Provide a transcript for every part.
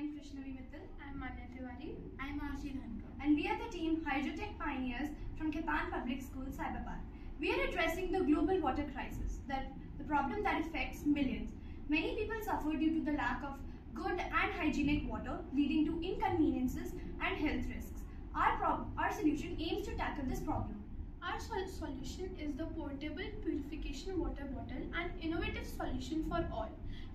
am Krishnavi Mittal. I'm Manya Tiwari. I'm Arshi Dhankar. And we are the team Hydrotech Pioneers from Khaitan Public School, Cyberpark. We are addressing the global water crisis, that the problem that affects millions. Many people suffer due to the lack of good and hygienic water, leading to inconveniences and health risks. Our, our solution aims to tackle this problem. Our sol- solution is the portable purification water bottle, an innovative solution for all.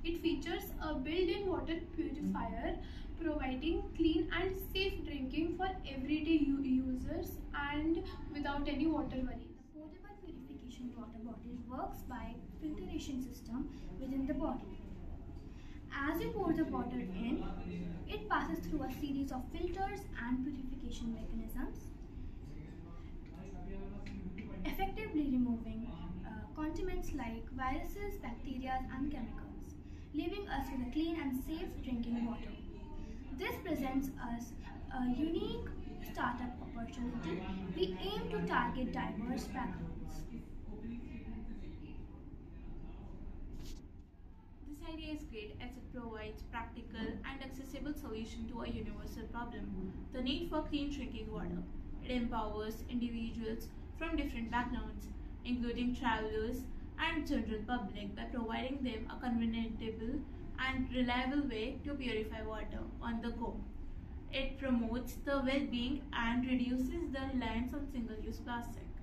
It features a built-in water purifier, providing clean and safe drinking for everyday users and without any water worries. The portable purification water bottle works by filtration system within the bottle. As you pour the water in, it passes through a series of filters and purification mechanisms, effectively removing uh, contaminants like viruses, bacteria, and chemicals, us with a clean and safe drinking water. This presents us a unique startup opportunity. We aim to target diverse backgrounds. This idea is great as it provides practical and accessible solution to a universal problem, the need for clean drinking water. It empowers individuals from different backgrounds, including travelers and general public by providing them a convenientable and reliable way to purify water on the go. It promotes the well-being and reduces the reliance on single-use plastic.